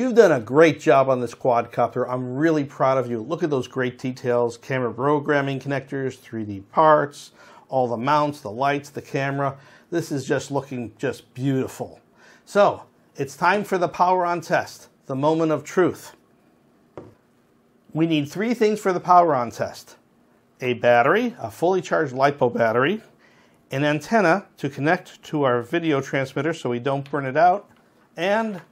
You've done a great job on this quadcopter. I'm really proud of you. Look at those great details, camera programming connectors, 3D parts, all the mounts, the lights, the camera. This is just looking just beautiful. So it's time for the power on test, the moment of truth. We need three things for the power on test. A battery, a fully charged LiPo battery, an antenna to connect to our video transmitter so we don't burn it out, and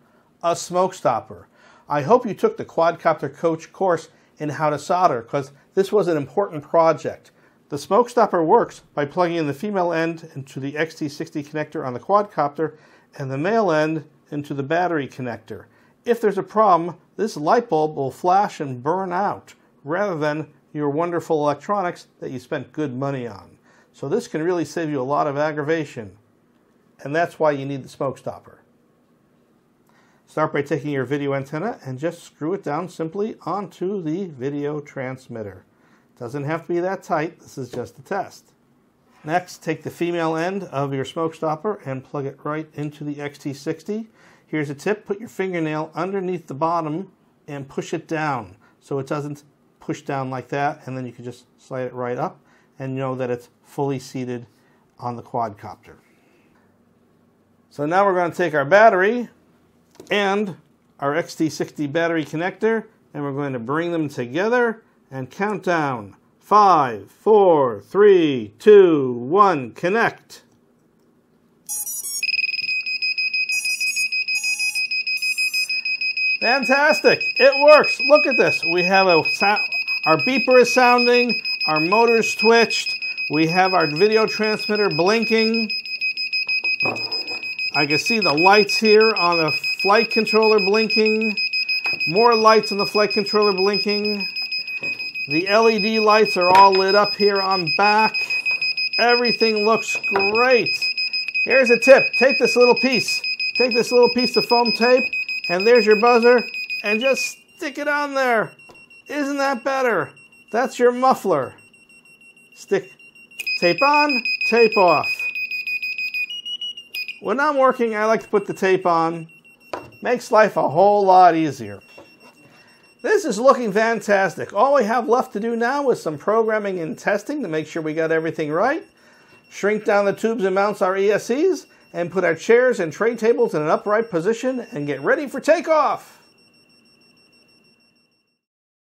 a smoke stopper. I hope you took the Quadcopter Coach course in how to solder because this was an important project. The smoke stopper works by plugging in the female end into the XT60 connector on the quadcopter and the male end into the battery connector. If there's a problem, this light bulb will flash and burn out rather than your wonderful electronics that you spent good money on. So this can really save you a lot of aggravation. And that's why you need the smoke stopper. Start by taking your video antenna and just screw it down simply onto the video transmitter. Doesn't have to be that tight, this is just a test. Next, take the female end of your smoke stopper and plug it right into the XT60. Here's a tip, put your fingernail underneath the bottom and push it down so it doesn't push down like that and then you can just slide it right up and know that it's fully seated on the quadcopter. So now we're going to take our battery and our XT60 battery connector and we're going to bring them together and count down. Five, four, three, two, one, connect. Fantastic, it works. Look at this. We have a our beeper is sounding, our motor's twitched, we have our video transmitter blinking. I can see the lights here on the flight controller blinking. More lights on the flight controller blinking. The LED lights are all lit up here on back. Everything looks great. Here's a tip. Take this little piece. Take this little piece of foam tape, and there's your buzzer, and just stick it on there. Isn't that better? That's your muffler. Stick Tape on, tape off. When I'm working, I like to put the tape on. Makes life a whole lot easier. This is looking fantastic. All we have left to do now is some programming and testing to make sure we got everything right. Shrink down the tubes and mounts our ESCs and put our chairs and tray tables in an upright position and get ready for takeoff.